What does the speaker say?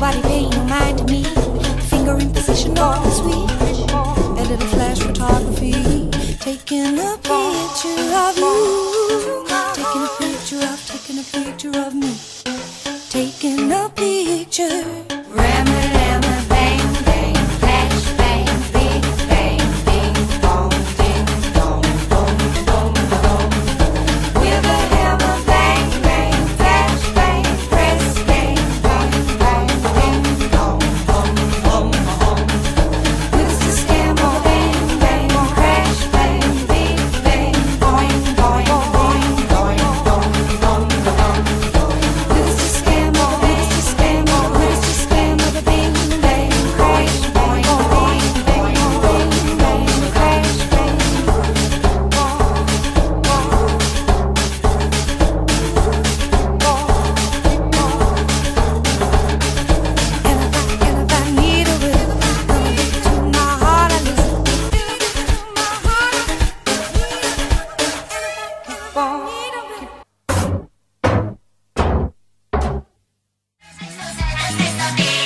Nobody paying no mind to me. Finger in position all sweet. A little flash photography. Taking a picture of you. Taking a picture of, taking a picture of me. Taking a picture. me.